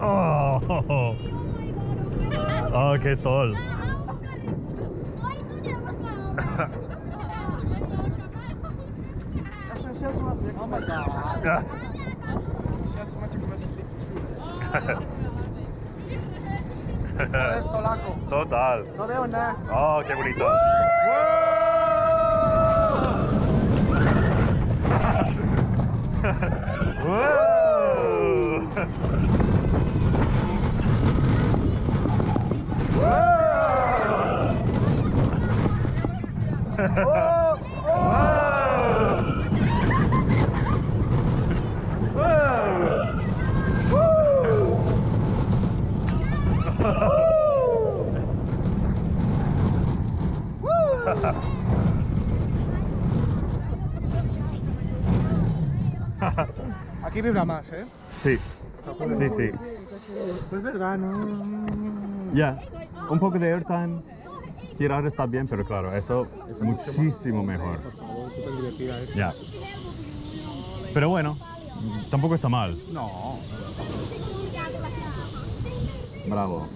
oh, oh, qué sol. Total. No veo nada. Oh, qué bonito. Aquí vibra más, ¿eh? Sí, sí, sí. Pues verdad, ¿no? Ya, un poco de airtime. Girar está bien, pero claro, eso muchísimo mejor. Por favor, súper divertida. Ya. Pero bueno, tampoco está mal. No. Bravo.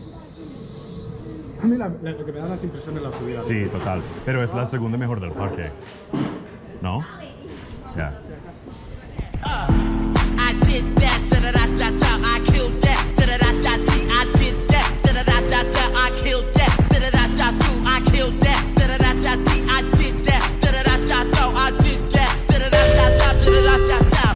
A mí la- la- lo que me da las impresiones es la subida. Sí, total. Pero es la segunda mejor del parque. ¿No? Ya.